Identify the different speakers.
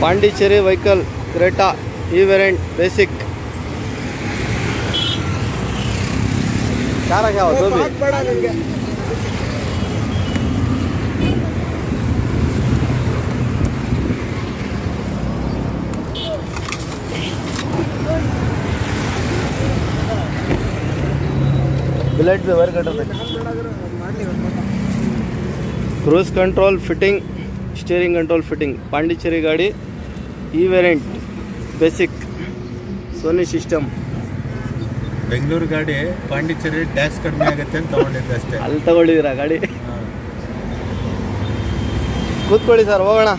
Speaker 1: Pondicherry vehicle Creta ಈ variant basic चारा क्या हो तो भी बुलेट पे वर्क कर cruise control fitting steering control fitting Pondicherry ಗಾಡಿ ಈ variant basic Sony system
Speaker 2: Bengaluru ಗಾಡಿ ಪಾಂಡಿಚೇರಿ ಟ್ಯಾಕ್ಸ್ ಕಡಿಮೆ ಆಗುತ್ತೆ ಅಂತ ತಗೊಂಡಿದ್ದೆ ಅಷ್ಟೇ.
Speaker 1: ಅಲ್ಲಿ ತಗೊಂಡಿದ್ದೀರಾ ಗಾಡಿ. ಕೂತ್ಕೊಳ್ಳಿ ಸರ್ ಹೋಗೋಣ.